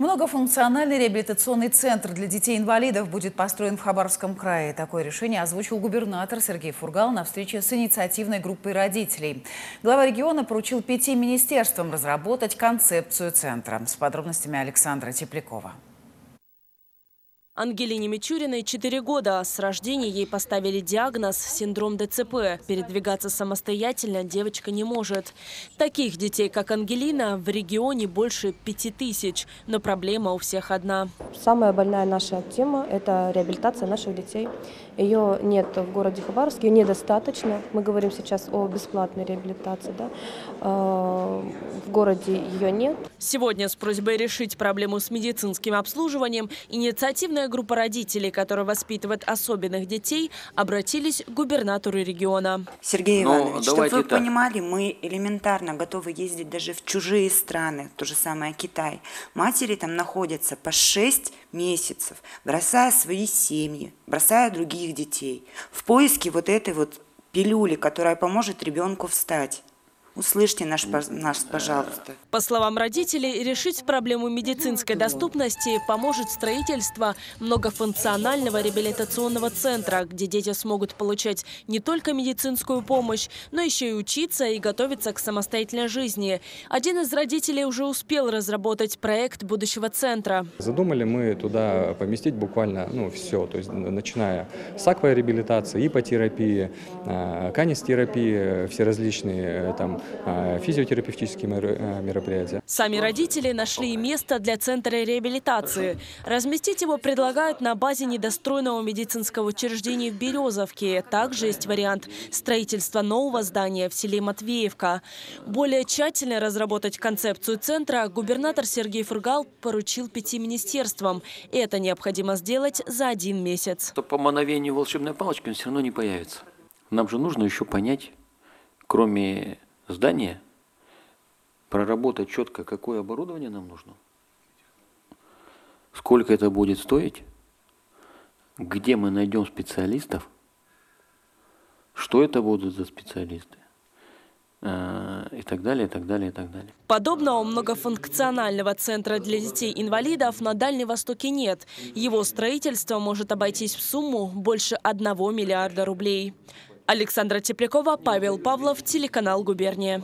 Многофункциональный реабилитационный центр для детей-инвалидов будет построен в Хабаровском крае. Такое решение озвучил губернатор Сергей Фургал на встрече с инициативной группой родителей. Глава региона поручил пяти министерствам разработать концепцию центра. С подробностями Александра Теплякова. Ангелине Мичуриной 4 года. С рождения ей поставили диагноз – синдром ДЦП. Передвигаться самостоятельно девочка не может. Таких детей, как Ангелина, в регионе больше 5 тысяч. Но проблема у всех одна. Самая больная наша тема – это реабилитация наших детей. Ее нет в городе Хабаровске, ее недостаточно. Мы говорим сейчас о бесплатной реабилитации. Да? А, в городе ее нет. Сегодня с просьбой решить проблему с медицинским обслуживанием инициативная группа родителей, которые воспитывают особенных детей, обратились к губернатору региона. Сергей ну, Иванович, чтобы вы так. понимали, мы элементарно готовы ездить даже в чужие страны, то же самое Китай. Матери там находятся по 6 месяцев, бросая свои семьи, бросая других детей, в поиске вот этой вот пилюли, которая поможет ребенку встать. Услышьте наш, наш, пожалуйста. По словам родителей, решить проблему медицинской доступности поможет строительство многофункционального реабилитационного центра, где дети смогут получать не только медицинскую помощь, но еще и учиться и готовиться к самостоятельной жизни. Один из родителей уже успел разработать проект будущего центра. Задумали мы туда поместить буквально ну, все, то есть начиная с аквареабилитации, ипотерапии, э, канистерапии, все различные э, там а, физиотерапевтические э, мероприятия. Сами родители нашли место для центра реабилитации. Разместить его предлагают на базе недостроенного медицинского учреждения в Березовке. Также есть вариант строительства нового здания в селе Матвеевка. Более тщательно разработать концепцию центра губернатор Сергей Фургал поручил пяти министерствам. Это необходимо сделать за один месяц. По мановению волшебной палочки он все равно не появится. Нам же нужно еще понять, кроме здание, проработать четко, какое оборудование нам нужно, сколько это будет стоить, где мы найдем специалистов, что это будут за специалисты э, и так далее, и так далее, и так далее. Подобного многофункционального центра для детей-инвалидов на Дальнем Востоке нет. Его строительство может обойтись в сумму больше 1 миллиарда рублей. Александра Теплякова, Павел Павлов, телеканал «Губерния».